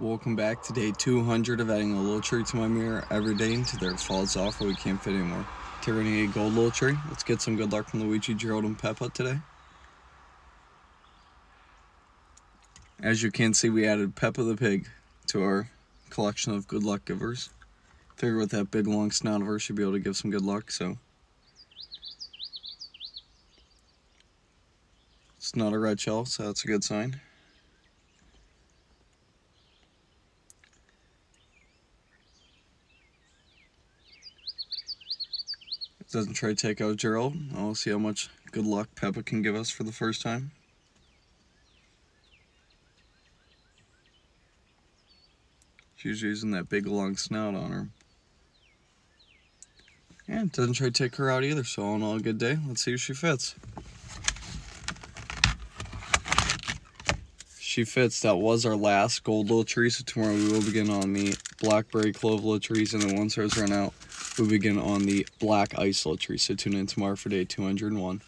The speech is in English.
Welcome back to day 200 of adding a little tree to my mirror every day until it falls off or we can't fit anymore. Today we're gonna get a gold little tree. Let's get some good luck from Luigi, Gerald, and Peppa today. As you can see, we added Peppa the pig to our collection of good luck givers. Figure with that big long snout of her, she'd be able to give some good luck, so. It's not a red shell, so that's a good sign. Doesn't try to take out Gerald. I'll see how much good luck Peppa can give us for the first time. She's using that big long snout on her. And doesn't try to take her out either, so on all a good day. Let's see if she fits. She fits. That was our last gold little tree, so tomorrow we will begin on the blackberry clove trees, and then once ours run out, we begin on the black ice tree. So tune in tomorrow for day 201.